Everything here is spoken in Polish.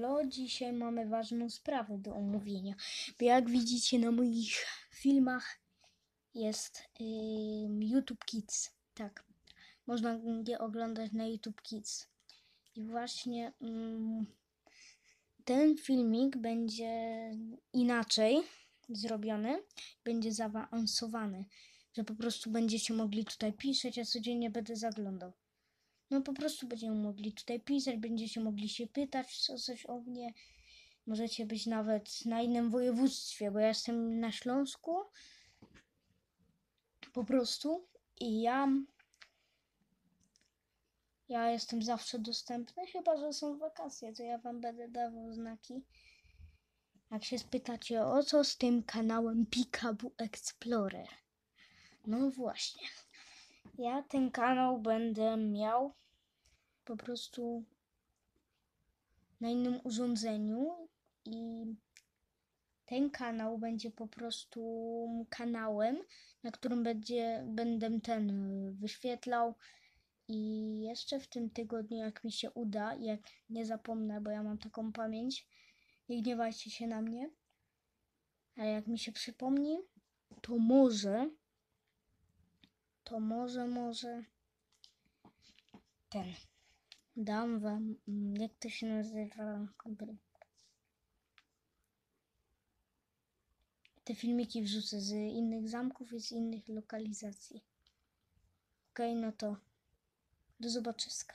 Elo, dzisiaj mamy ważną sprawę do omówienia. Bo jak widzicie na moich filmach jest ym, YouTube Kids. Tak, można je oglądać na YouTube Kids. I właśnie ym, ten filmik będzie inaczej zrobiony, będzie zaawansowany, że po prostu będziecie mogli tutaj pisać, a codziennie będę zaglądał. No po prostu będziemy mogli tutaj pisać, będziecie mogli się pytać co, coś o mnie. Możecie być nawet na innym województwie, bo ja jestem na Śląsku. Po prostu. I ja. Ja jestem zawsze dostępny, chyba że są wakacje, to ja wam będę dawał znaki. Jak się spytacie o co z tym kanałem Pikabu Explorer. No właśnie. Ja ten kanał będę miał po prostu na innym urządzeniu i ten kanał będzie po prostu kanałem, na którym będzie, będę ten wyświetlał. I jeszcze w tym tygodniu, jak mi się uda, jak nie zapomnę, bo ja mam taką pamięć, nie gniewajcie się na mnie, ale jak mi się przypomni, to może to może, może ten. Dam wam, mm, jak to się nazywa? Te filmiki wrzucę z innych zamków i z innych lokalizacji. Okej, no to do zobaczyska.